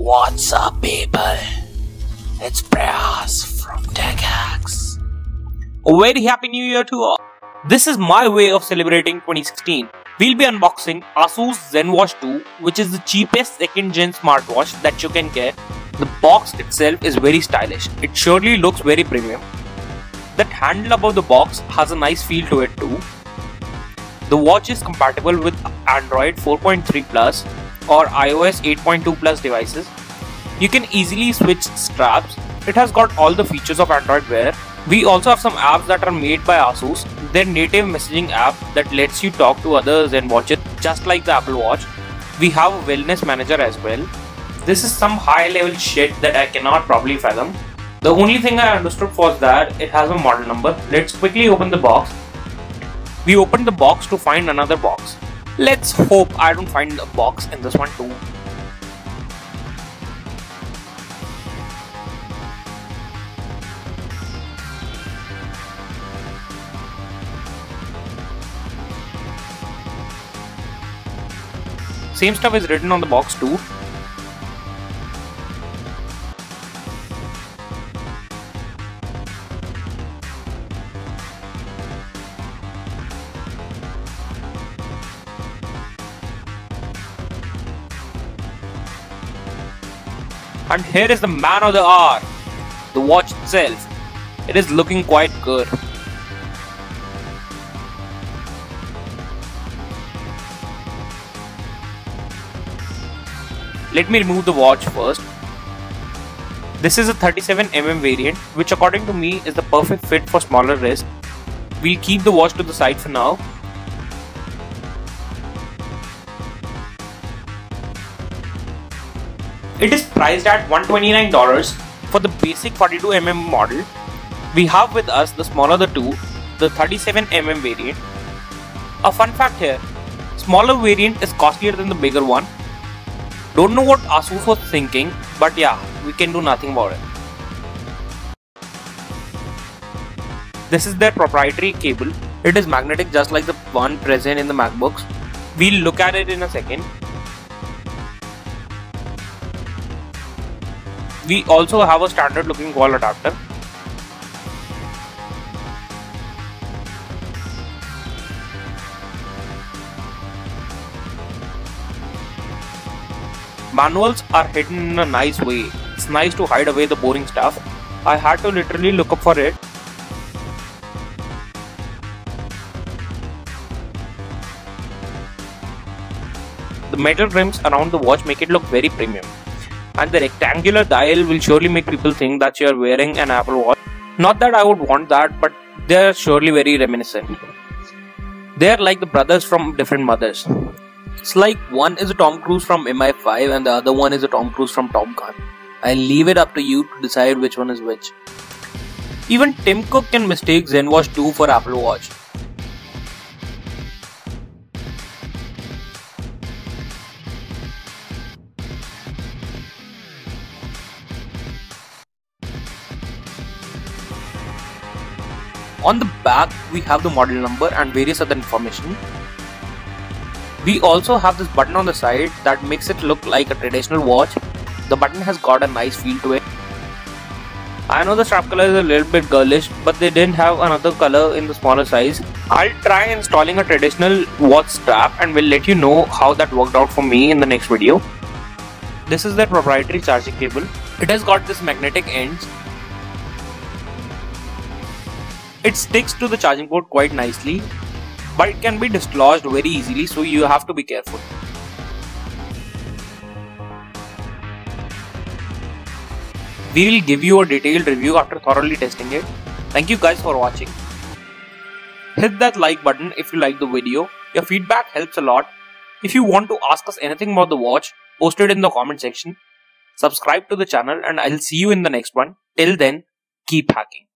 What's up, people? It's Prayas from TechHacks. A very happy new year to all. This is my way of celebrating 2016. We'll be unboxing Asus ZenWatch 2, which is the cheapest second gen smartwatch that you can get. The box itself is very stylish. It surely looks very premium. That handle above the box has a nice feel to it too. The watch is compatible with Android 4.3 Plus or iOS 8.2 Plus devices. You can easily switch straps. It has got all the features of Android Wear. We also have some apps that are made by Asus. Their native messaging app that lets you talk to others and watch it just like the Apple Watch. We have a wellness manager as well. This is some high level shit that I cannot probably fathom. The only thing I understood was that it has a model number. Let's quickly open the box we opened the box to find another box. Let's hope I don't find a box in this one too. Same stuff is written on the box too. And here is the man of the hour, the watch itself. It is looking quite good. Let me remove the watch first. This is a 37mm variant, which according to me is the perfect fit for smaller wrists. We'll keep the watch to the side for now It is priced at $129 for the basic 42mm model. We have with us the smaller the two, the 37mm variant. A fun fact here, smaller variant is costlier than the bigger one. Don't know what Asus was thinking, but yeah, we can do nothing about it. This is their proprietary cable. It is magnetic just like the one present in the MacBooks. We'll look at it in a second. We also have a standard looking wall adapter. Manuals are hidden in a nice way. It's nice to hide away the boring stuff. I had to literally look up for it. The metal rims around the watch make it look very premium and the rectangular dial will surely make people think that you are wearing an Apple Watch. Not that I would want that, but they are surely very reminiscent. They are like the brothers from different mothers. It's like one is a Tom Cruise from MI5 and the other one is a Tom Cruise from Top Gun. I'll leave it up to you to decide which one is which. Even Tim Cook can mistake ZenWatch 2 for Apple Watch. On the back, we have the model number and various other information. We also have this button on the side that makes it look like a traditional watch. The button has got a nice feel to it. I know the strap color is a little bit girlish, but they didn't have another color in the smaller size. I'll try installing a traditional watch strap and will let you know how that worked out for me in the next video. This is their proprietary charging cable. It has got this magnetic ends it sticks to the charging port quite nicely, but it can be dislodged very easily so you have to be careful. We will give you a detailed review after thoroughly testing it. Thank you guys for watching. Hit that like button if you like the video. Your feedback helps a lot. If you want to ask us anything about the watch, post it in the comment section. Subscribe to the channel and I'll see you in the next one. Till then, keep hacking.